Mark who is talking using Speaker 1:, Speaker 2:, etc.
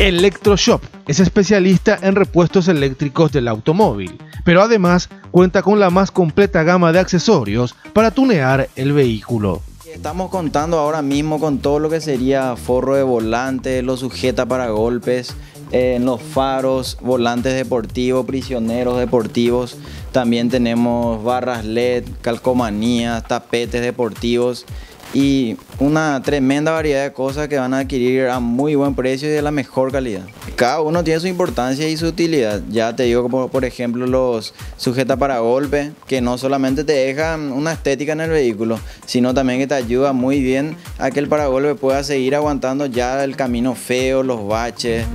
Speaker 1: Electroshop es especialista en repuestos eléctricos del automóvil, pero además cuenta con la más completa gama de accesorios para tunear el vehículo.
Speaker 2: Estamos contando ahora mismo con todo lo que sería forro de volante, lo sujeta para golpes, eh, los faros, volantes deportivos, prisioneros deportivos. También tenemos barras LED, calcomanías, tapetes deportivos y una tremenda variedad de cosas que van a adquirir a muy buen precio y de la mejor calidad. Cada uno tiene su importancia y su utilidad. Ya te digo como por ejemplo los sujeta para golpe, que no solamente te dejan una estética en el vehículo, sino también que te ayuda muy bien a que el paragolpe pueda seguir aguantando ya el camino feo, los baches.